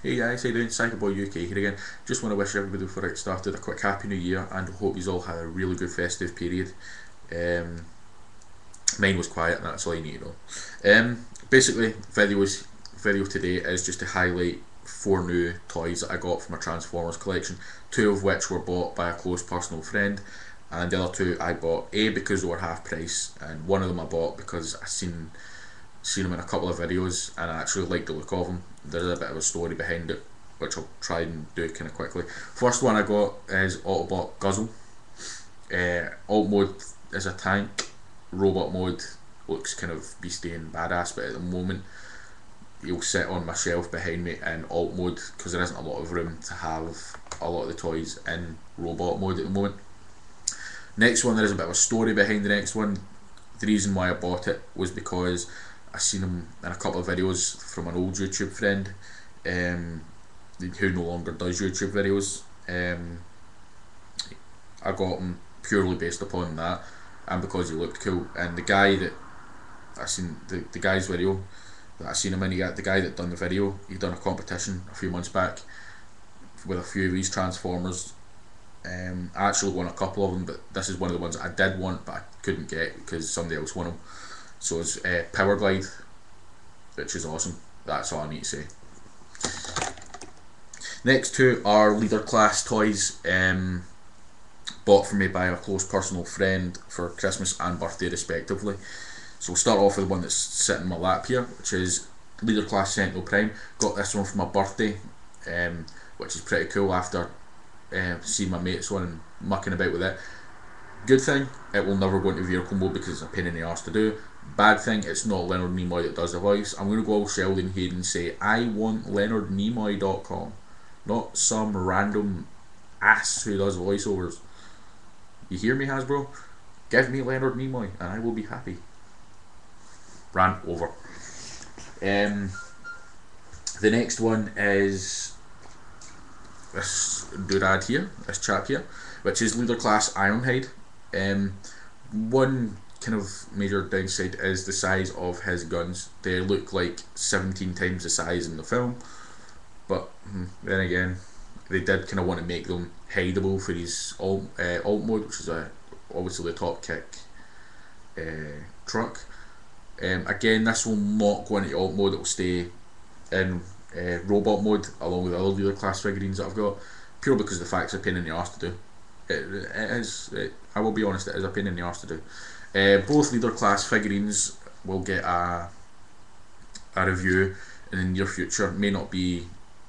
Hey guys, how you doing? Psychoboy UK here again. Just want to wish everybody before it started a quick happy new year and hope you all had a really good festive period. Um, mine was quiet and that's all you need to know. Um, basically, videos video today is just to highlight four new toys that I got from my Transformers collection, two of which were bought by a close personal friend and the other two I bought A because they were half price and one of them I bought because I seen seen them in a couple of videos and I actually like the look of them. There's a bit of a story behind it which I'll try and do kind of quickly. First one I got is Autobot Guzzle. Uh, alt mode is a tank, robot mode looks kind of beastie and badass but at the moment he'll sit on my shelf behind me in alt mode because there isn't a lot of room to have a lot of the toys in robot mode at the moment. Next one, there is a bit of a story behind the next one. The reason why I bought it was because I seen him in a couple of videos from an old YouTube friend um, who no longer does YouTube videos. Um, I got him purely based upon that and because he looked cool. And the guy that I seen the, the guy's video that I seen him in, he the guy that done the video, he done a competition a few months back with a few of these Transformers um, I actually won a couple of them, but this is one of the ones I did want, but I couldn't get because somebody else won them. So it's uh, Powerglide, which is awesome. That's all I need to say. Next two are leader class toys, um, bought for me by a close personal friend for Christmas and birthday respectively. So we'll start off with the one that's sitting in my lap here, which is leader class Sentinel Prime. Got this one for my birthday, um, which is pretty cool after uh, see my mates on and mucking about with it. Good thing, it will never go into vehicle mode because it's a pain in the arse to do. Bad thing, it's not Leonard Nimoy that does the voice. I'm going to go all Sheldon here and say, I want LeonardNimoy.com, not some random ass who does voiceovers. You hear me, Hasbro? Give me Leonard Nimoy and I will be happy. Rant over. Um, the next one is this doodad here, this chap here, which is leader class Ironhide. Um, one kind of major downside is the size of his guns. They look like 17 times the size in the film, but hmm, then again, they did kind of want to make them hideable for his alt, uh, alt mode, which is a, obviously the TopKick uh, truck. Um, again, this will not go into alt mode, it will stay in uh, robot mode along with all the other class figurines that I've got, purely because the fact it's a pain in the arse to do. It, it is, it, I will be honest, it is a pain in the arse to do. Uh, both leader class figurines will get a, a review in the near future. May not be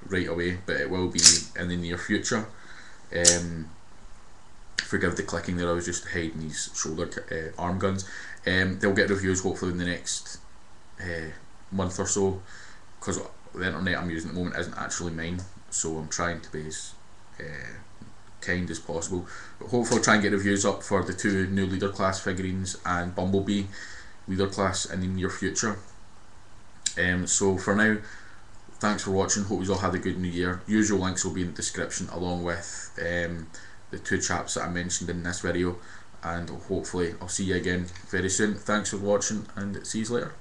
right away, but it will be in the near future. Um, forgive the clicking there, I was just hiding these shoulder uh, arm guns. Um, they'll get reviews hopefully in the next uh, month or so because the internet I'm using at the moment isn't actually mine, so I'm trying to be uh, kind as possible. But hopefully, try and get reviews up for the two new leader class figurines and Bumblebee leader class in the near future. Um, so for now, thanks for watching. Hope you all had a good new year. Usual links will be in the description along with um, the two chaps that I mentioned in this video. And hopefully, I'll see you again very soon. Thanks for watching and see you later.